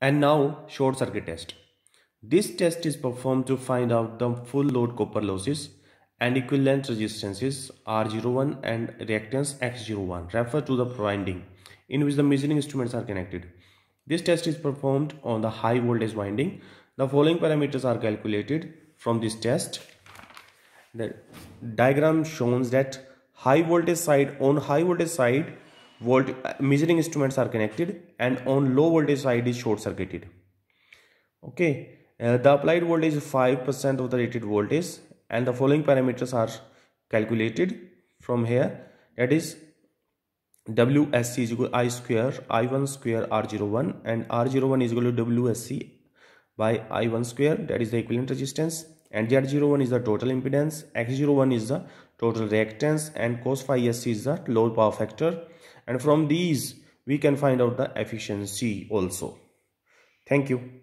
And now short circuit test. This test is performed to find out the full load copper losses and equivalent resistances R01 and reactance X01 refer to the winding in which the measuring instruments are connected. This test is performed on the high voltage winding. The following parameters are calculated from this test. The diagram shows that high voltage side on high voltage side volt measuring instruments are connected and on low voltage side is short circuited. Okay uh, the applied voltage is 5% of the rated voltage and the following parameters are calculated from here. That is WSC is equal to I square I1 square R01 and R01 is equal to WSC by I1 square. That is the equivalent resistance. And Z01 is the total impedance. X01 is the total reactance and cos phi SC is the load power factor and from these we can find out the efficiency also. Thank you